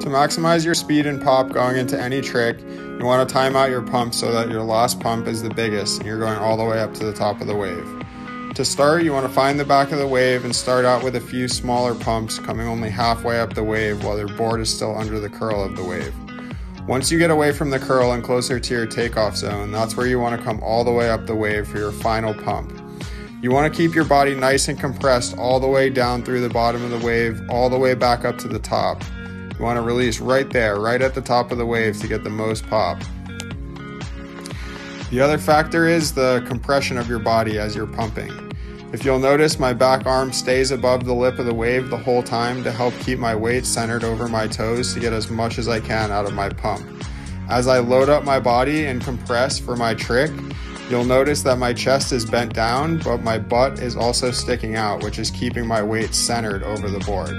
To maximize your speed and pop going into any trick, you want to time out your pump so that your last pump is the biggest and you're going all the way up to the top of the wave. To start, you want to find the back of the wave and start out with a few smaller pumps coming only halfway up the wave while your board is still under the curl of the wave. Once you get away from the curl and closer to your takeoff zone, that's where you want to come all the way up the wave for your final pump. You want to keep your body nice and compressed all the way down through the bottom of the wave, all the way back up to the top. You want to release right there, right at the top of the wave to get the most pop. The other factor is the compression of your body as you're pumping. If you'll notice, my back arm stays above the lip of the wave the whole time to help keep my weight centered over my toes to get as much as I can out of my pump. As I load up my body and compress for my trick, You'll notice that my chest is bent down, but my butt is also sticking out, which is keeping my weight centered over the board.